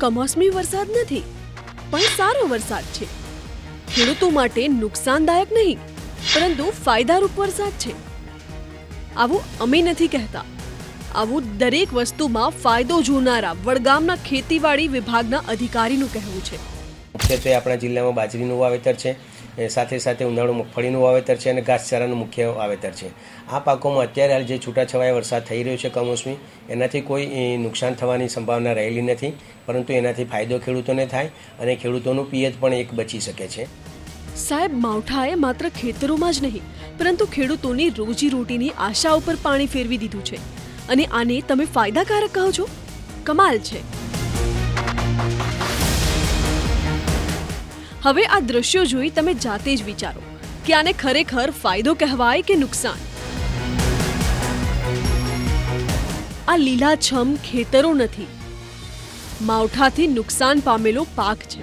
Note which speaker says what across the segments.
Speaker 1: કમોસમી વરસાદ નથી, પણ સારો વરસાદ છે. ખેડૂતો માટે નુકસાનદાયક નહીં, પરંતુ ફાયદારૂપ વરસાદ છે. આવું અમે નથી કહેતા. આવું દરેક વસ્તુમાં ફાયદો જોનારા વડગામના ખેતીવાડી વિભાગના અધિકારીનું કહેવું છે.
Speaker 2: મુખ્યત્વે આપણા જિલ્લામાં બાજરીનું વાવેતર છે. સાથે સાથે ઉનાળુ મગફળીનું વાવેતર છે અને ઘાસચારાનું મુખ્ય વાવેતર છે. આ પાકોમાં અત્યારે હાલ જે છૂટાછવાયા વરસાદ થઈ રહ્યો છે કમોસમી, એનાથી કોઈ નુકસાન થવાની સંભાવના રહેલી નથી, પરંતુ એનાથી ફાયદો ખેડૂતોને થાય અને ખેડૂતોનું પિયત પણ એક બચી શકે છે.
Speaker 1: સાહેબ, માવઠાએ માત્ર ખેતરોમાં જ નહીં, પરંતુ ખેડૂતોની રોજીરોટીની આશા ઉપર પાણી ફેરવી દીધું છે. અને આને તમે ફાયદાકારક કહો છો? કમાલ છે. હવે આ દ્રશ્યો જોઈ તમે જાતે જ વિચારો કે આને ખરેખર ફાયદો કહેવાય કે નુકસાન? આ લીલાછમ ખેતરો નથી. માવઠાથી નુકસાન પામેલો પાક છે.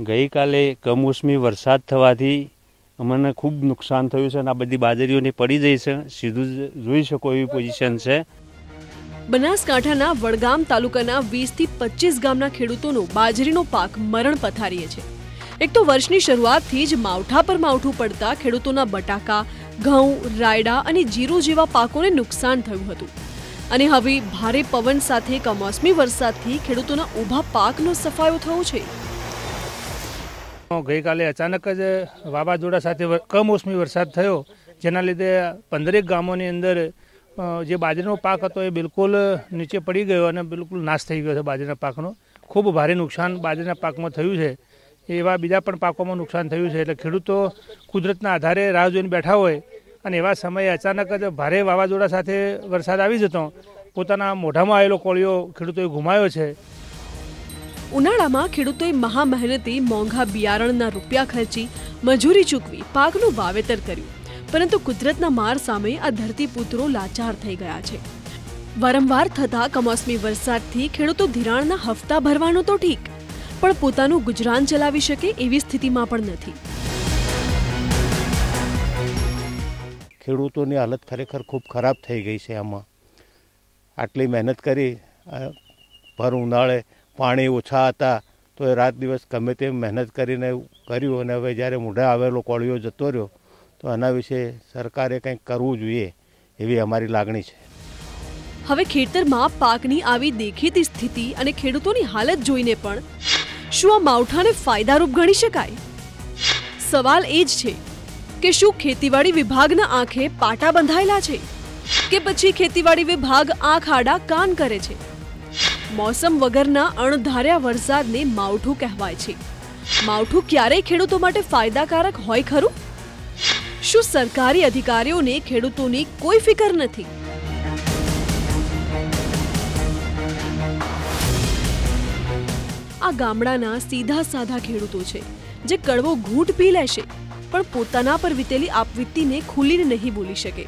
Speaker 3: ગઈકાલે કમોસમી વરસાદ થવાથી અમને ખૂબ નુકસાન થયું છે અને આ બધી બાજરીઓને પડી જઈ છે. સીધું જ જોઈ શકો એવી પોઝિશન છે.
Speaker 1: બનાસકાંઠાના વડગામ તાલુકાના વીસથી પચીસ ગામના ખેડૂતોનો બાજરીનો પાક મરણ પથારીએ છે. એક તો વર્ષની શરૂઆતથી જ માવઠા પર માવઠું પડતા ખેડૂતોના બટાકા, ઘઉં, રાયડા અને જીરું જેવા પાકોને નુકસાન થયું હતું. અને હવે ભારે પવન સાથે કમોસમી વરસાદથી ખેડૂતોના ઊભા પાકનો સફાયો થયો છે.
Speaker 4: ગઈકાલે અચાનક જ વાવાઝોડા સાથે કમોસમી વરસાદ થયો, જેના લીધે પંદરેક ગામોની અંદર જે બાજરીનો પાક હતો એ બિલકુલ નીચે પડી ગયો અને બિલકુલ નાશ થઈ ગયો છે બાજરીના પાકનો. ખૂબ ભારે નુકસાન બાજરીના પાકમાં થયું છે. એવા બીજા પણ પાકોમાં નુકસાન થયું છે. એટલે ખેડૂતો કુદરતના આધારે રાહ જોઈને બેઠા હોય અને એવા સમયે અચાનક જ ભારે વાવાઝોડા સાથે વરસાદ આવી જતો પોતાના મોઢામાં આવેલો કોળિયો ખેડૂતોએ ગુમાયો છે.
Speaker 1: ઉનાળામાં ખેડૂતોએ મહા મહેનતે મોંઘા બિયારણના રૂપિયા ખર્ચી મજૂરી ચૂકવી પાકનું વાવેતર કર્યું. પરંતુ કુદરતના માર સામે આ ધરતીપુત્રો લાચાર થઈ ગયા છે. વારંવાર થતા કમોસમી વરસાદથી ખેડૂતો ધિરાણના હફતા ભરવાનો તો ઠીક, પણ પોતાનું ગુજરાન ચલાવી શકે એવી સ્થિતિમાં પણ નથી.
Speaker 5: ખેડૂતોની હાલત ખરેખર ખૂબ ખરાબ થઈ ગઈ છે આમાં. આટલી મહેનત કરી ભર ઉનાળે પાણી ઓછા હતા, તો એ રાત દિવસ ગમે તેમ મહેનત કરીને કર્યું અને હવે જ્યારે મોઢે આવેલો કોળિયો જતો રહ્યો તો આના વિશે સરકારે કંઈક કરવું જોઈએ એવી અમારી લાગણી છે.
Speaker 1: હવે ખેતરમાં પાકની આવી દેખીતી સ્થિતિ અને ખેડૂતોની હાલત જોઈને પણ શું આ માવઠાને ફાયદારૂપ ગણી શકાય? સવાલ એ જ છે કે શું ખેતીવાડી વિભાગના આંખે પાટા બંધાયેલા છે કે પછી ખેતીવાડી વિભાગ આંખ આડા કાન કરે છે? મોસમ વગરના અણધાર્યા વરસાદને માવઠું કહેવાય છે. માવઠું ક્યારેય ખેડૂતો માટે ફાયદાકારક હોય ખરું? શું સરકારી અધિકારીઓને ખેડૂતોની કોઈ ફિકર નથી? આ ગામડાના સીધા સાધા ખેડૂતો છે, જે કડવો ઘૂંટ પી લેશે પણ પોતાના પર વીતેલી આપવીતીને ખુલીને નહીં બોલી શકે.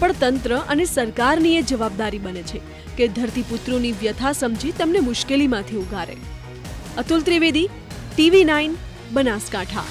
Speaker 1: પણ તંત્ર અને સરકારની એ જવાબદારી બને છે કે ધરતીપુત્રોની વ્યથા સમજી તેમને મુશ્કેલીમાંથી ઉગારે. Atul Trivedi, TV nine, Banaskantha.